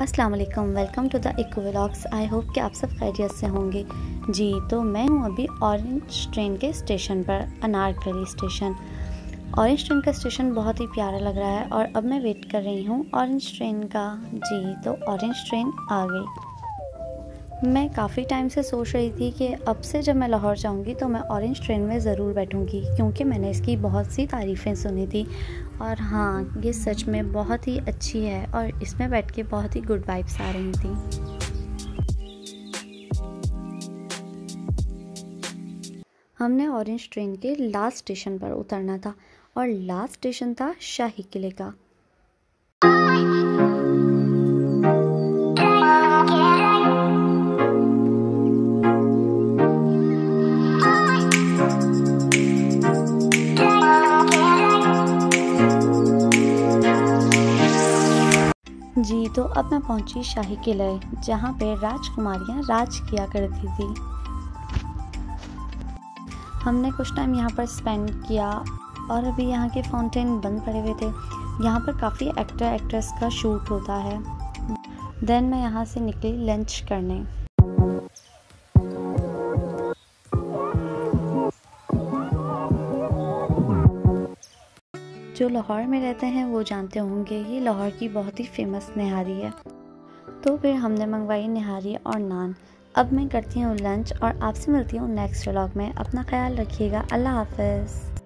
अस्सलाम वालेकुम welcome to the echo I hope कि आप सब खैरियत से होंगे। जी तो मैं हूँ अभी ऑरेंज ट्रेन के स्टेशन पर अनारकली स्टेशन ऑरेंज ट्रेन का स्टेशन बहुत ही प्यारा लग रहा है और अब मैं वेट कर रही हूँ ऑरेंज ट्रेन का। जी तो ऑरेंज ट्रेन आ गई। मैं काफ़ी टाइम से सोच रही थी कि अब से जब मैं लाहौर जाऊँगी तो मैं ऑरेंज ट्रेन में ज़रूर बैठूँगी, क्योंकि मैंने इसकी बहुत सी तारीफ़ें सुनी थी। और हाँ ये सच में बहुत ही अच्छी है और इसमें बैठ के बहुत ही गुड वाइब्स आ रही थी। हमने ऑरेंज ट्रेन के लास्ट स्टेशन पर उतरना था और लास्ट स्टेशन था शाही किले का। जी तो अब मैं पहुँची शाही किले, जहाँ पे राजकुमारियाँ राज किया करती थी। हमने कुछ टाइम यहाँ पर स्पेंड किया और अभी यहाँ के फाउंटेन बंद पड़े हुए थे। यहाँ पर काफ़ी एक्टर एक्ट्रेस का शूट होता है। देन मैं यहाँ से निकली लंच करने। जो लाहौर में रहते हैं, वो जानते होंगे ये लाहौर की बहुत ही फ़ेमस नारी है। तो फिर हमने मंगवाई नहारी और नान। अब मैं करती हूँ लंच और आपसे मिलती हूँ नेक्स्ट व्लॉग में। अपना ख्याल रखिएगा। अल्लाह हाफ़